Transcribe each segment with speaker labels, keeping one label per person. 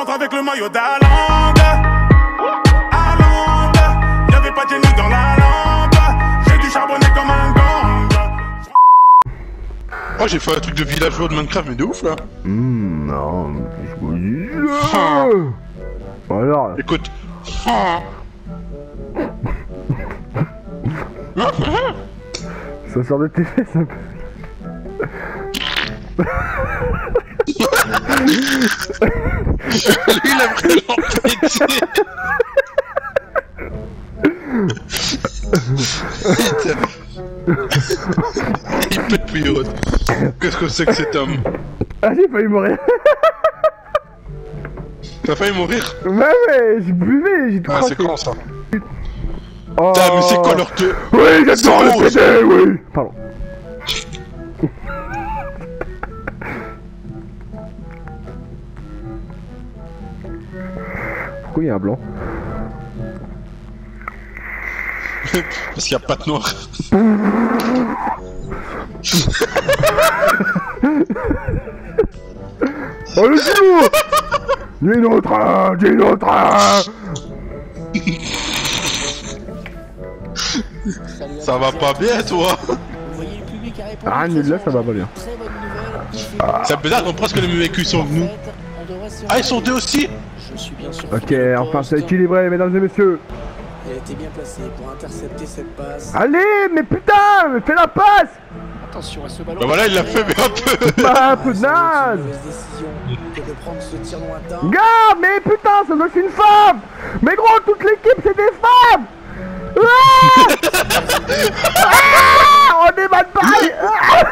Speaker 1: rentre avec le maillot d'Alande. Alande, y'avait pas Jenny dans la lampe. J'ai du charbonné comme un gang.
Speaker 2: Oh, j'ai fait un truc de villageois de Minecraft, mais de ouf là.
Speaker 3: Hum, non, dis là. Alors,
Speaker 2: Écoute.
Speaker 3: ça sort de tes fesses un peu.
Speaker 2: Lui, il a vraiment pété. il pète plus haut. Qu'est-ce que c'est que cet homme?
Speaker 3: Ah, j'ai failli mourir.
Speaker 2: T'as failli mourir?
Speaker 3: Ouais, ouais, j'ai buvé, j'ai tout
Speaker 2: Ah, c'est con ça.
Speaker 3: Oh.
Speaker 2: Putain, mais c'est quoi leur te...
Speaker 3: Oui, j'adore le. PD, oui. Pardon. Pourquoi il y a un blanc.
Speaker 2: Parce qu'il n'y a pas de noir.
Speaker 3: Oh le jour Dis notre Dis notre
Speaker 2: Ça va pas bien, toi.
Speaker 3: Ah, nul là, ça va pas bien.
Speaker 2: C'est bizarre, donc presque les mêmes
Speaker 4: on devrait se
Speaker 2: Ah, ils sont deux aussi
Speaker 4: Je suis bien sûr.
Speaker 3: Ok, enfin c'est équilibré, mesdames et messieurs.
Speaker 4: Elle était bien placée pour intercepter cette passe.
Speaker 3: Allez, mais putain, mais fais la passe
Speaker 4: Attention à ce ballon.
Speaker 2: Bah voilà, il l'a fait, mais un peu
Speaker 3: Bah, un peu naze
Speaker 4: de lointain.
Speaker 3: Gars, mais putain, ça doit être une femme Mais gros, toute l'équipe, c'est des femmes Ah Ah On est mal parlé Ah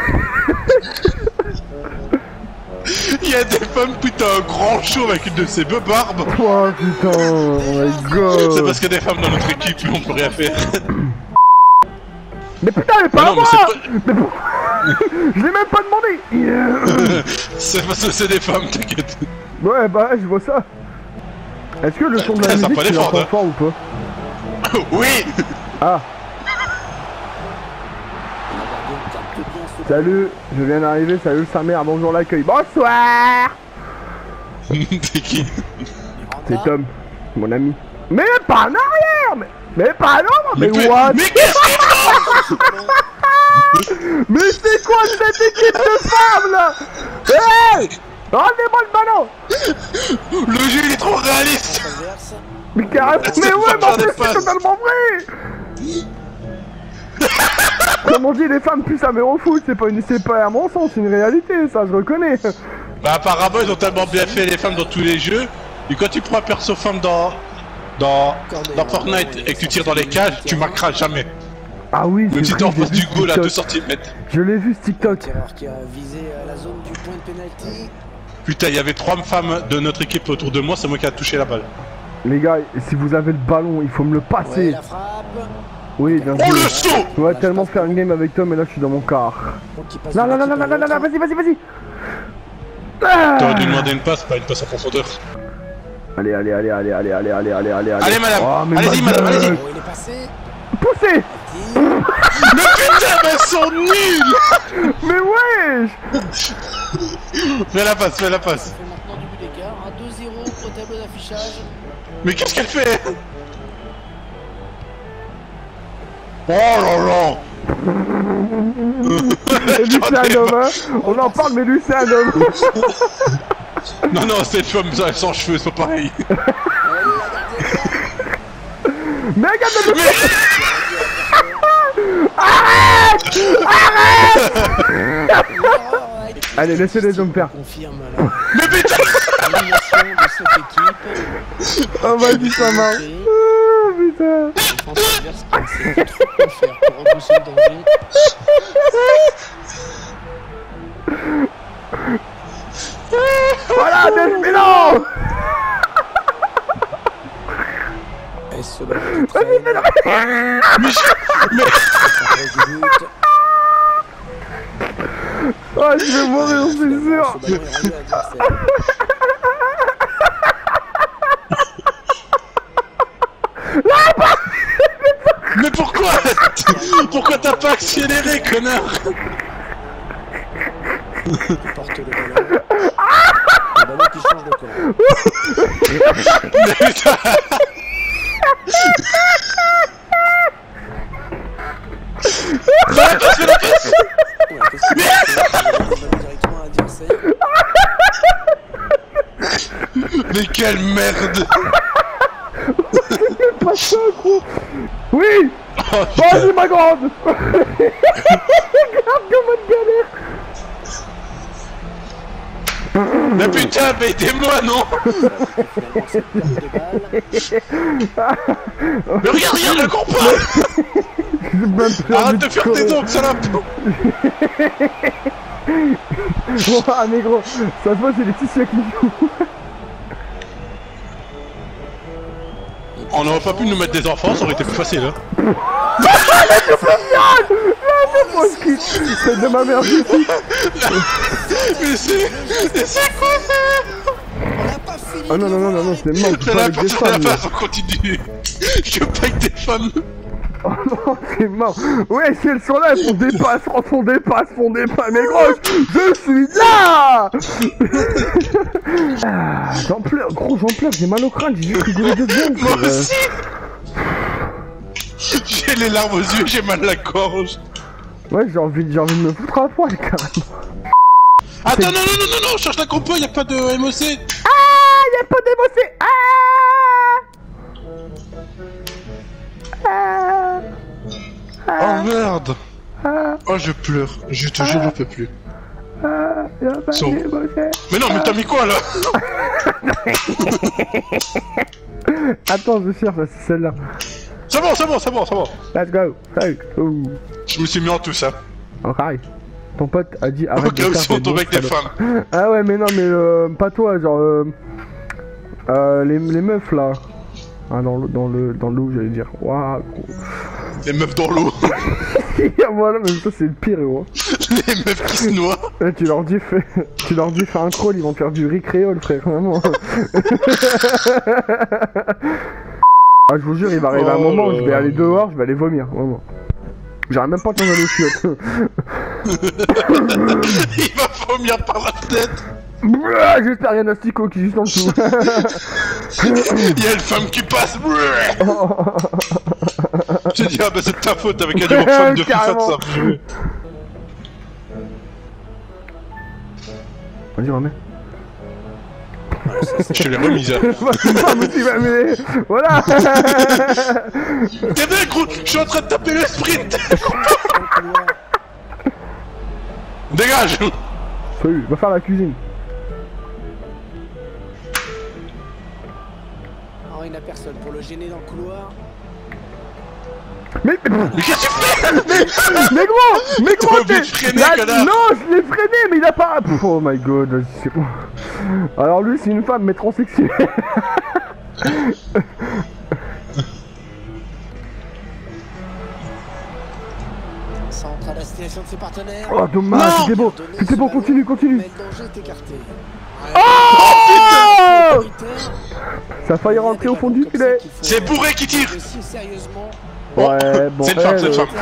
Speaker 2: Il y a des femmes, putain, un grand chauve avec une de ses deux barbes
Speaker 3: Oh putain, oh my
Speaker 2: C'est parce qu'il y a des femmes dans notre équipe, on peut rien faire.
Speaker 3: Mais putain, mais pas
Speaker 2: Mais
Speaker 3: à
Speaker 2: non, mais
Speaker 3: moi
Speaker 2: pas...
Speaker 3: Mais Je l'ai même pas demandé Yeah.
Speaker 2: C'est parce que c'est des femmes, t'inquiète.
Speaker 3: Ouais, bah, je vois ça. Est-ce que le son de la musique,
Speaker 2: pas Ford, hein.
Speaker 3: fort ou pas?
Speaker 2: Oui
Speaker 3: Ah, salut, je viens d'arriver, salut sa mère, bonjour l'accueil. Bonsoir
Speaker 2: C'est qui
Speaker 3: C'est Tom, mon ami. Mais pas en arrière Mais, mais pas à l'ombre Mais, what?
Speaker 2: Mais qu'est-ce
Speaker 3: Mais c'est quoi cette équipe de femmes là? Hey Rendez-moi le ballon
Speaker 2: Le jeu il est trop réaliste.
Speaker 3: Mais carrément
Speaker 2: C'est
Speaker 3: Mais ouais, mais en plus c'est totalement vrai Comme on dit, les femmes puissent à au foot, c'est pas une, c'est pas un mensonge, c'est une réalité, ça je reconnais.
Speaker 2: Bah apparemment ils ont tellement bien fait les femmes dans tous les jeux, et quand tu prends un perso femme dans... Dans, dans Fortnite et que tu tires dans les cages, tu marqueras jamais.
Speaker 3: Ah oui,
Speaker 2: Même
Speaker 3: c'est
Speaker 2: si t'es
Speaker 3: vrai,
Speaker 2: en face du goal à 2
Speaker 3: TikTok.
Speaker 2: cm.
Speaker 3: Je l'ai vu ce TikTok.
Speaker 4: Qui a visé euh, la zone du point de pénalty.
Speaker 2: Putain, il y avait trois femmes de notre équipe autour de moi, c'est moi qui a touché la balle.
Speaker 3: Les gars, si vous avez le ballon, il faut me le
Speaker 4: Ouais,
Speaker 3: passer.
Speaker 4: la frappe.
Speaker 3: Oui, bien
Speaker 2: Oh le
Speaker 3: sûr.
Speaker 2: saut
Speaker 3: Je voudrais tellement faire une game avec Tom, mais là je suis dans mon car.
Speaker 4: Donc, qui passe
Speaker 3: Non,
Speaker 4: de
Speaker 3: non, non, non,
Speaker 4: l'équipe
Speaker 3: non,
Speaker 4: à
Speaker 3: non, non,
Speaker 4: l'autre.
Speaker 3: vas-y, vas-y, vas-y. Ah
Speaker 2: T'aurais dû demander une passe, pas une passe en profondeur.
Speaker 3: Allez, allez, allez, allez, allez, allez, allez, allez, allez,
Speaker 2: Allez, madame.
Speaker 3: Oh,
Speaker 2: Allez-y,
Speaker 3: ma
Speaker 2: madame, allez-y.
Speaker 4: Oh, il est passé.
Speaker 3: Poussez
Speaker 2: Mais putain, mais elles sont nulles
Speaker 3: Mais wesh
Speaker 2: Fais la passe, fais la passe.
Speaker 4: Ça fait maintenant du but d'écart. Un 2-0 au tableau d'affichage.
Speaker 2: Mais qu'est-ce qu'elle fait? Oh là là
Speaker 3: Lucien Nova On en parle, mais Lucien Nova
Speaker 2: Non, non, cette femme sans cheveux, c'est pas pareil
Speaker 3: Méga
Speaker 4: mais... Arrête Arrête
Speaker 3: Allez, laissez les hommes faire.
Speaker 4: Confirme la... Mais putain de cette équipe.
Speaker 3: Oh, vas-y, ça marche
Speaker 4: défense adverse qui ne sait pas quoi faire pour repousser le danger.
Speaker 3: Voilà,
Speaker 4: mais non Elle se bat
Speaker 2: Mais je...
Speaker 3: Ah, je vais mourir, c'est sûr.
Speaker 2: Pourquoi t'as pas accéléré, connard
Speaker 4: porte le ballon. Le ballon qui change de.
Speaker 2: Mais putain Ouais, parce que la passe
Speaker 4: Ouais, qu'est-ce que c'est On va directement à dire ça y est.
Speaker 2: Mais quelle merde
Speaker 3: Pas ça, gros Oui
Speaker 2: Oh,
Speaker 3: Vas-y,
Speaker 2: putain.
Speaker 3: ma grande Regarde comme on galère
Speaker 2: Mais putain, mais aidez-moi, non
Speaker 4: cette de.
Speaker 2: Mais regarde, regarde le compas Arrête de faire tes dents, salope
Speaker 3: Ah, mais gros, ça se voit, c'est les tissus qui jouent
Speaker 2: On n'aurait pas pu nous mettre des enfants, ça aurait été plus facile, hein.
Speaker 3: C'est de ma mère
Speaker 2: Mais c'est... Mais c'est quoi ça?
Speaker 4: On n'a pas fini.
Speaker 3: Oh non, non, non, non, non, c'est mort, avec des
Speaker 2: la on continue. Je veux pas avec des femmes
Speaker 3: Oh non, c'est mort. Ouais, si elles sont là, elles font des passes, font des passes, font des passes Mais gros, je suis là ah, J'en pleure, gros, j'en pleure, j'ai mal au crâne, j'ai juste rigolé deux secondes
Speaker 2: Moi aussi. J'ai les larmes aux yeux, j'ai mal à la gorge.
Speaker 3: Ouais, j'ai envie, j'ai envie de me foutre à poil, carrément
Speaker 2: Attends, non, non, non, non, non, change la compo, y'a pas de MOC
Speaker 3: Ah, y'a pas d'émotion Ah Ah
Speaker 2: Oh merde.
Speaker 3: Ah,
Speaker 2: Oh, je pleure, je te jure, j'en peux plus.
Speaker 3: ah,
Speaker 2: Mais non, mais t'as mis quoi, là
Speaker 3: Attends, je cherche, c'est celle-là.
Speaker 2: C'est bon, c'est bon, c'est bon, c'est bon.
Speaker 3: Let's go, go
Speaker 2: Je me suis mis en tout ça.
Speaker 3: Ok. Ton pote a dit arrête de faire
Speaker 2: si on
Speaker 3: des
Speaker 2: tombe
Speaker 3: bons
Speaker 2: avec des femmes.
Speaker 3: Ah ouais, mais non, mais euh, pas toi, genre euh, euh, les, les meufs là. Ah dans le dans le dans l'eau, j'allais dire. Waouh.
Speaker 2: Les meufs dans l'eau.
Speaker 3: voilà, mais ça c'est le pire, gros.
Speaker 2: Les meufs qui se noient.
Speaker 3: Eh, tu leur dis fais, tu leur dis fais un crawl, ils vont te faire du riz créole, frère, vraiment. ah, je vous jure, il va arriver un
Speaker 2: Oh
Speaker 3: moment où je vais aller dehors, je vais aller vomir, vraiment. J'arrive même pas à tomber les chiottes.
Speaker 2: Il va vomir par la tête.
Speaker 3: J'espère qu'il y a un asticot qui est juste en dessous.
Speaker 2: Il y a une femme qui passe. J'ai dit, ah bah c'est de ta faute avec un numéro de femme de
Speaker 3: Carrément.
Speaker 2: ça.
Speaker 3: Vas-y, remets.
Speaker 2: Je l'ai remise. hein.
Speaker 3: Voilà
Speaker 2: T'es bien gros, je suis en train de taper le sprint. Dégage.
Speaker 3: Salut, va faire la cuisine.
Speaker 4: Il n'a personne pour le gêner dans le couloir.
Speaker 3: Mais, mais,
Speaker 2: Mais qu'est-ce que tu fais?
Speaker 3: Mais gros Mais gros, t'es-
Speaker 2: freiner,
Speaker 3: la-. Non, je l'ai freiné, mais il a pas... Oh my god, vas-y, c'est bon. Alors lui, c'est une femme, mais transsexuelle.
Speaker 4: Centre à la destination de ses partenaires.
Speaker 3: Oh, dommage, c'était beau.
Speaker 4: Donner
Speaker 3: C'était beau, continue, continue.
Speaker 4: Mais le danger est écarté.
Speaker 3: Oh
Speaker 4: Autoritaire,
Speaker 3: Ça a failli rentrer au fond du filet.
Speaker 2: C'est bourré qui tire.
Speaker 4: sérieusement.
Speaker 3: Ouais, bon,
Speaker 2: C'est une femme, c'est une
Speaker 3: euh,
Speaker 2: femme.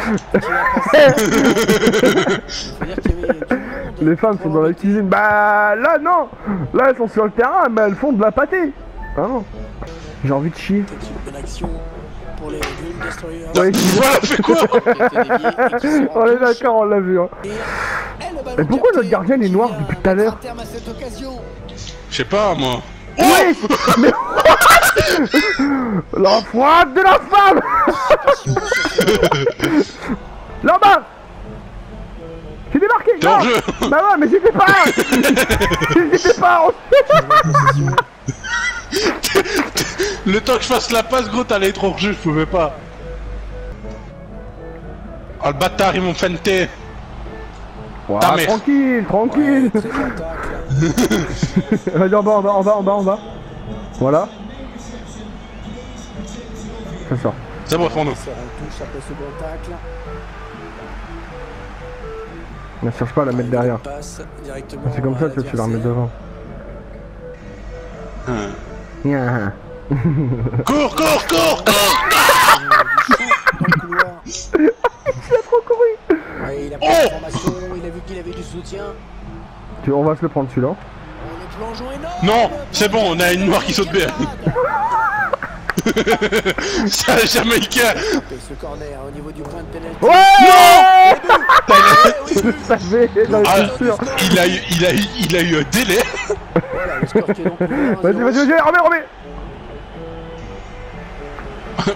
Speaker 3: Les femmes sont dans la cuisine. Bah là, non Là, elles sont sur le terrain, mais elles font de la pâtée. Ah non. J'ai envie de chier.
Speaker 4: C'est une bonne action pour les.
Speaker 3: Ouais,
Speaker 2: fais quoi
Speaker 3: on est d'accord, on l'a vu. Hein.
Speaker 4: Et,
Speaker 3: pourquoi notre gardien, est noir
Speaker 4: vient
Speaker 3: depuis tout à l'heure.
Speaker 2: Je sais pas, moi.
Speaker 3: Oui Mais de la femme Là-bas J'ai débarqué
Speaker 2: T'es en
Speaker 3: non
Speaker 2: jeu.
Speaker 3: Bah ouais, mais j'étais pas J'étais pas
Speaker 2: Le temps que je fasse la passe, gros, t'allais être hors jeu, je pouvais pas. Oh le bâtard, ils m'ont feinté. Mère.
Speaker 3: Tranquille, tranquille. Vas-y, en bas, en bas, en bas, en bas, en bas. Voilà. Ça sort.
Speaker 2: C'est bon.
Speaker 3: Ne cherche pas à la mettre derrière. C'est comme ça que tu la remets devant.
Speaker 2: Hein.
Speaker 3: Nya.
Speaker 2: Cours, cours, cours, cours
Speaker 4: Dans le couloir.
Speaker 3: Il a trop couru
Speaker 4: Ouais, il a pris
Speaker 2: Oh
Speaker 4: l'information, il a vu qu'il avait du soutien.
Speaker 3: Tu- On va se le prendre celui-là.
Speaker 2: Non, c'est bon, on a une noire qui saute bien. C'est un Jamaïcain.
Speaker 3: Je le savais, j'en
Speaker 2: Ah,
Speaker 3: étais sûr.
Speaker 2: il a eu, il a eu, il a eu un délai.
Speaker 3: Vas-y, vas-y, vas-y, remets, remets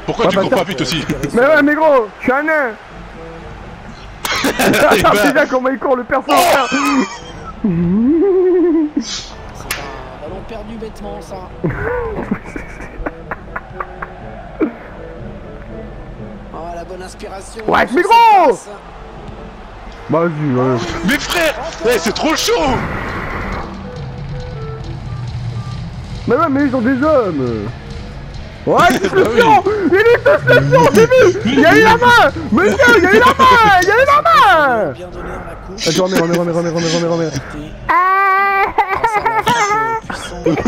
Speaker 2: Pourquoi tu
Speaker 3: bah,
Speaker 2: cours pas vite aussi
Speaker 3: Mais ouais, mais gros, je suis un nain
Speaker 2: Eh
Speaker 3: Attends,
Speaker 2: ben,
Speaker 3: déjà comment il court, le perso
Speaker 4: C'est un ballon perdu bêtement, ça. Oh, la bonne inspiration.
Speaker 3: Ouais, mais gros. Vas-y, ouais.
Speaker 2: Mais frère, eh, c'est trop chaud.
Speaker 3: Mais ouais, mais ils sont des hommes Ouais, il
Speaker 2: Bah
Speaker 3: le
Speaker 2: oui.
Speaker 3: pion Il lui touche le pion, j'ai vu Il y a eu la main Monsieur, il y a eu la main Il y a eu la main Vas-y, remets, remets, remets, remets, remets, remets, remets.
Speaker 4: Frappe puissante.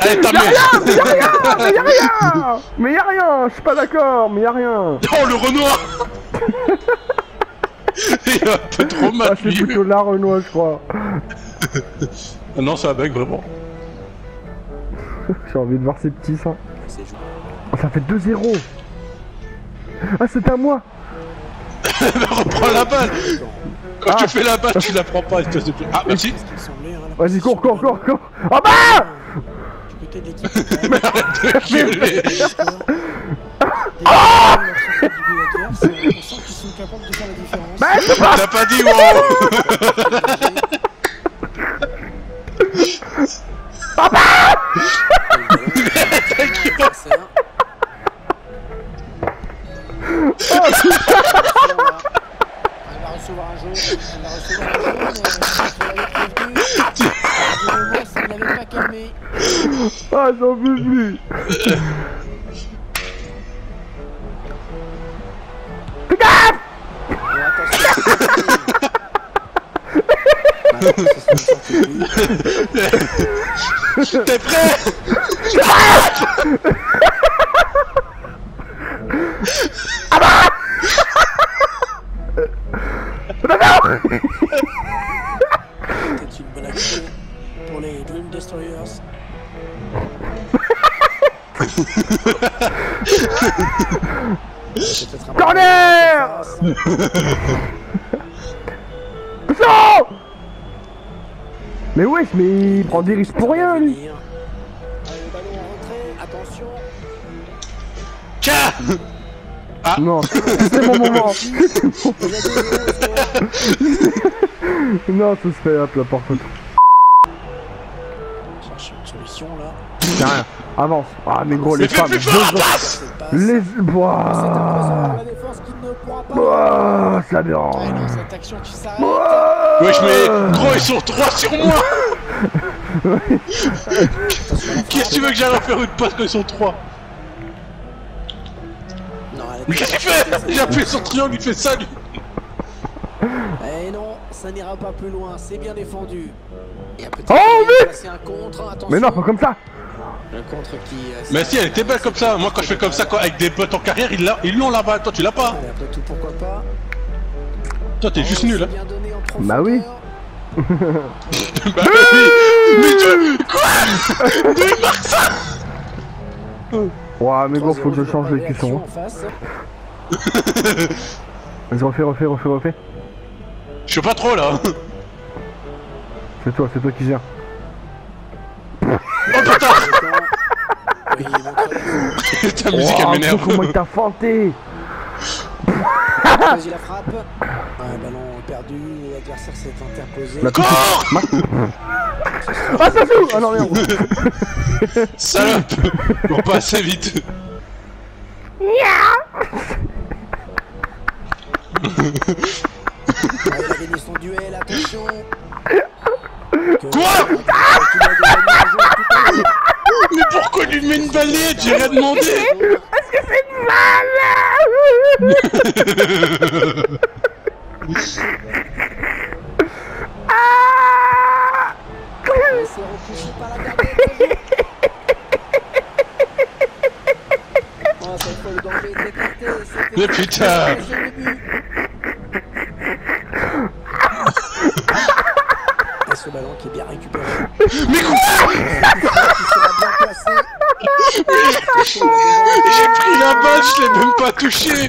Speaker 2: Allez, ta mère.
Speaker 3: Mais y'a rien Mais y'a rien Mais y'a rien Je suis pas d'accord, mais y'a rien
Speaker 2: Oh, le Renoir. Il a un peu trop
Speaker 3: Ah,
Speaker 2: mal
Speaker 3: c'est
Speaker 2: lui.
Speaker 3: plutôt la Renoir, je crois.
Speaker 2: Ah Non, c'est un mec vraiment.
Speaker 3: J'ai envie de voir ces petits seins.
Speaker 4: C'est.
Speaker 3: Oh, ça fait 2-0 Ah, c'est à moi
Speaker 2: Reprends la balle. Quand
Speaker 3: Ah.
Speaker 2: tu fais la balle, tu la prends pas, espèce de. Ah, merci.
Speaker 3: Vas-y, cours, cours, cours, cours Oh bah
Speaker 4: Du côté de l'équipe.
Speaker 2: De gueuler.
Speaker 4: Ah On sent qu'ils sont capables de faire la différence.
Speaker 3: Bah, c'est pas
Speaker 2: T'as pas dit wow. T'es prêt?
Speaker 4: C'était une bonne action pour les Dream Destroyers.
Speaker 3: Corner wesh, mais il prend des risques pour rien, lui
Speaker 4: Allez, le ballon en retrait, attention.
Speaker 2: Tiens
Speaker 3: Non, c'est mon moment Non, ça se fait, hop, la porte
Speaker 4: Cherche une solution là.
Speaker 3: Y'a rien, avance Ah, mais gros, les
Speaker 2: Mais
Speaker 3: femmes. Les...
Speaker 4: C'est un poison pour
Speaker 3: Ouah
Speaker 4: la défense qui ne pourra pas.
Speaker 3: Ouah, ça. Ouah
Speaker 2: Wesh, mais gros, ils sont trois sur moi Qu'est-ce que tu veux que j'aille faire une passe quand ils sont trois?
Speaker 4: Non, elle
Speaker 2: Mais qu'est-ce qu'il fait J'ai appuyé sur le triangle, il fait ça lui
Speaker 4: Eh non, ça n'ira pas plus loin, c'est bien défendu. Il y a peut-être
Speaker 3: Oh,
Speaker 4: passer un contre, attention.
Speaker 3: Mais non, pas comme ça
Speaker 4: Un contre qui... euh,
Speaker 2: Mais si, elle était belle comme ça. Moi, quand je fais comme ça, quoi, avec des potes en carrière, ils l'a- ils l'ont là-bas. Toi, tu l'as pas.
Speaker 4: Allez, après tout, pourquoi pas.
Speaker 2: Toi, t'es juste nul, hein.
Speaker 3: Bah oui.
Speaker 2: Bah oui Mais tu... Quoi Tu marques ça
Speaker 3: Ouah, mais gros, faut que je
Speaker 4: 3-0,
Speaker 3: change les cuissons. Vas-y, refais, refais, refais, refais
Speaker 2: Je suis pas trop, là.
Speaker 3: C'est toi, c'est toi qui gères
Speaker 2: Oh putain
Speaker 4: Oui,
Speaker 2: Ta musique, elle m'énerve.
Speaker 3: comment il t'a fanté
Speaker 4: Vas-y la frappe. Un ballon perdu, l'adversaire s'est interposé.
Speaker 3: La-
Speaker 2: Corps
Speaker 3: Ah, ça joue Ah non, merde
Speaker 2: Salope On pas assez vite.
Speaker 4: Ah, il a gagné son duel, attention.
Speaker 2: Quoi Mais pourquoi lui met une balayette? J'ai rien demandé
Speaker 3: Est-ce que c'est une balle Ah.
Speaker 4: Oh,
Speaker 2: Mais putain.
Speaker 4: Ce ballon qui est bien récupéré.
Speaker 2: Mais quoi
Speaker 4: qui sera bien placé.
Speaker 2: J'ai pris la balle, je l'ai même pas touché.
Speaker 4: Là.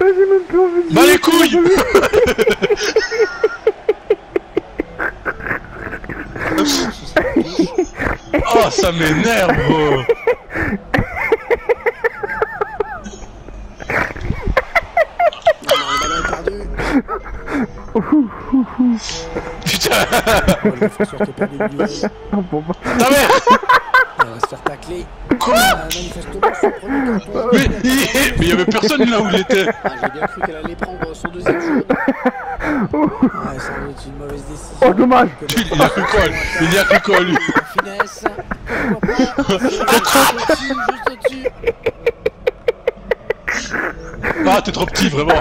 Speaker 3: J'ai même plus envie de
Speaker 2: Bah les couilles. Oh, ça m'énerve,
Speaker 3: bon.
Speaker 2: Ta mère
Speaker 4: Elle va se faire tacler.
Speaker 2: Quoi
Speaker 4: Ah.
Speaker 2: Mais il y avait personne là où il était
Speaker 4: Ah, J'ai bien cru qu'elle allait prendre son deuxième jaune. Ouais, ça doit être une mauvaise décision.
Speaker 3: Oh, dommage
Speaker 2: Il a cru quoi lui Il y a cru quoi lui
Speaker 4: finesse. Pas Juste au-dessus, juste au-dessus.
Speaker 2: Ah, t'es trop petit, vraiment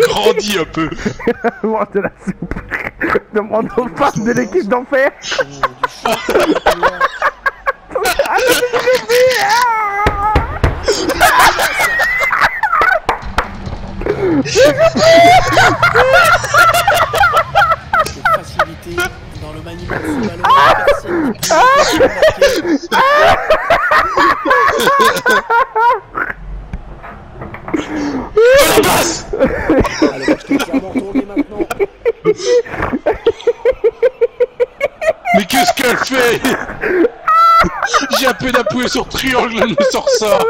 Speaker 2: Grandis un peu
Speaker 3: de la soupe Demande aux femmes de l'équipe d'enfer
Speaker 4: facilité dans le maniement ce ballon, personne n'est plus marqué.
Speaker 2: La passe
Speaker 4: Ah, le match qui est clairement tourné maintenant.
Speaker 2: Mais qu'est-ce qu'elle fait J'ai à peine appuyé sur triangle, elle me sort ça.
Speaker 4: Oh. Oh.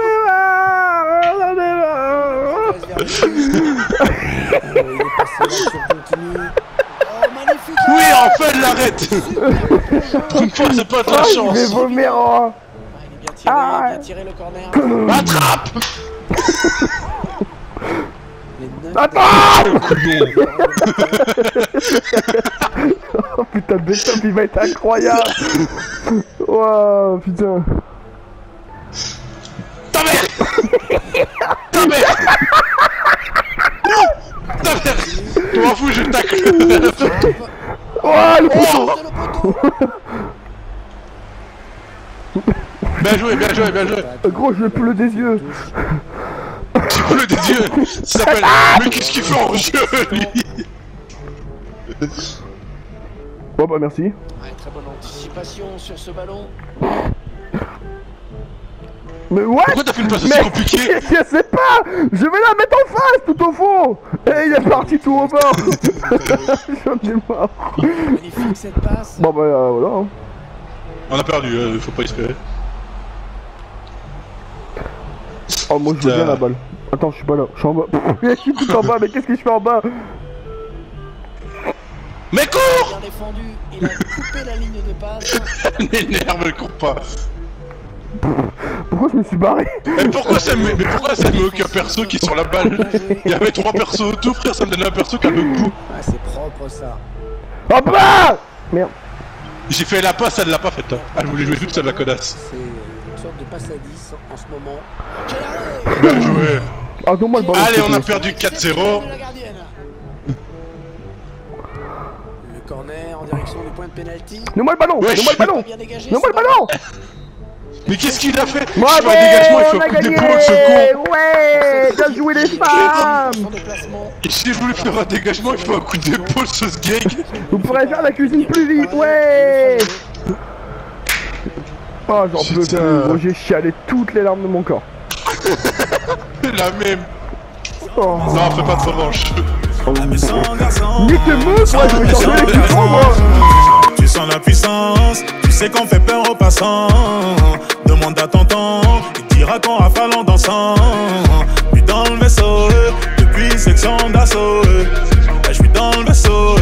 Speaker 2: Oui, enfin, elle l'arrête Pour une fois, c'est pas de la
Speaker 3: Oh, je vais
Speaker 2: chance
Speaker 3: vomir oh.
Speaker 4: Ah, il est bien tiré, il a bien tiré le corner.
Speaker 2: Attrape
Speaker 3: Attends
Speaker 2: Couillon
Speaker 3: Oh putain, best il va être incroyable. Wow, putain.
Speaker 2: Ta mère. Ta mère. Ta mère. Je m'en fous, je tacle.
Speaker 3: Oh, le poteau
Speaker 4: le poteau.
Speaker 2: Bien joué, bien joué, bien joué.
Speaker 3: Gros, je pleure des yeux.
Speaker 2: J'ai bleu des yeux. Ça s'appelle... Mais qu'est-ce qu'il fait en jeu, lui?
Speaker 3: Bon bah merci.
Speaker 4: Ouais, très bonne anticipation sur ce ballon.
Speaker 3: Mais what
Speaker 2: Pourquoi t'as fait une passe aussi
Speaker 3: Mais
Speaker 2: compliquée
Speaker 3: je sais pas Je vais la mettre en face, tout au fond Et il est parti tout au bord J'en ai marre
Speaker 4: Magnifique cette passe.
Speaker 3: Bon bah euh, voilà hein.
Speaker 2: On a perdu, euh, faut pas espérer.
Speaker 3: Oh moi je veux bien la balle. Attends, je suis pas là, je suis en bas. je suis tout en bas, mais qu'est-ce que je fais en bas?
Speaker 2: Mais cours.
Speaker 4: Il a coupé la ligne de passe.
Speaker 2: Elle m'énerve, elle court pas
Speaker 3: Pourquoi je me suis barré
Speaker 2: Mais pourquoi ça me... Mais pourquoi ça me met aucun perso qui est sur la balle Il y avait trois persos autour, frère, ça me donne un perso qui a le bout.
Speaker 4: Ah, c'est propre ça.
Speaker 3: Oh bah Merde.
Speaker 2: J'ai fait la passe, elle l'a pas faite. hein. Elle voulait jouer toute seule, la connasse.
Speaker 4: C'est une sorte de passe à 10 en ce moment.
Speaker 2: Bien joué
Speaker 3: Ah non, moi le ballon.
Speaker 2: Allez, on a perdu 4-0.
Speaker 4: Corner en direction du point de pénalty.
Speaker 3: Donne-moi le ballon
Speaker 2: Wesh.
Speaker 3: Donne-moi le
Speaker 4: Pas
Speaker 3: ballon le ballon.
Speaker 2: Mais qu'est-ce qu'il a fait? Je un dégagement, il
Speaker 3: On a
Speaker 2: un coup
Speaker 3: gagné.
Speaker 2: d'épaule, ce con
Speaker 3: Ouais Bien joué les femmes.
Speaker 4: Son déplacement.
Speaker 2: J'ai voulu faire un dégagement, il fait un coup d'épaule, ce sgeg
Speaker 3: Vous pourrez faire la cuisine plus vite, ouais. Oh j'en peux plus, j'ai chialé toutes les larmes de mon corps.
Speaker 2: La même.
Speaker 3: Oh.
Speaker 2: Non, fais pas de revanche
Speaker 3: Nique je les moi
Speaker 1: Tu sens la puissance, tu sais qu'on fait peur aux passants. Demande à tonton, il dira qu'on rafale en dansant. Puis dans le vaisseau, depuis section d'assaut. Je suis dans le vaisseau,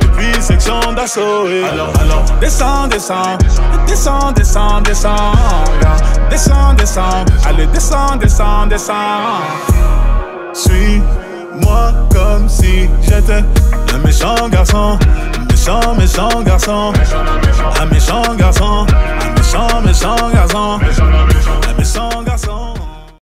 Speaker 1: depuis section d'assaut. Alors, alors, descends, descends, descends, descends, descends. Descends, descends, allez, descends, descends, descends moi comme si j'étais un méchant garçon, méchant, méchant garçon, un méchant garçon, un méchant, méchant garçon.